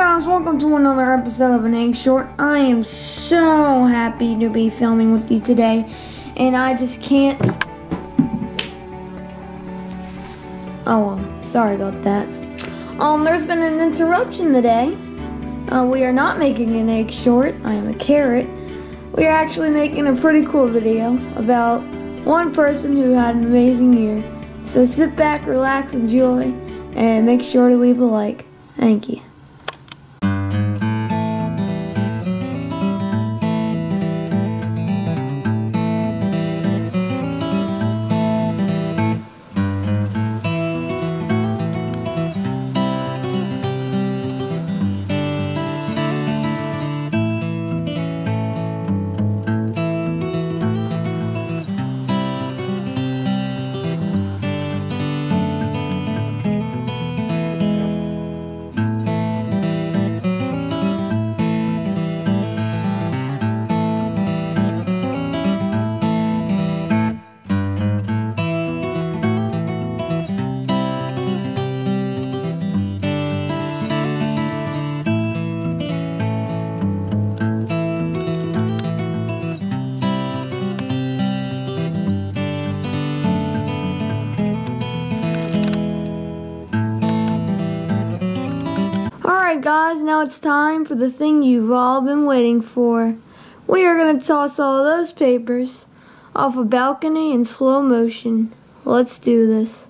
guys, welcome to another episode of an Egg Short. I am so happy to be filming with you today, and I just can't. Oh, sorry about that. Um, there's been an interruption today. Uh, we are not making an egg short. I am a carrot. We are actually making a pretty cool video about one person who had an amazing year. So sit back, relax, enjoy, and make sure to leave a like. Thank you. Alright guys, now it's time for the thing you've all been waiting for. We are going to toss all those papers off a balcony in slow motion. Let's do this.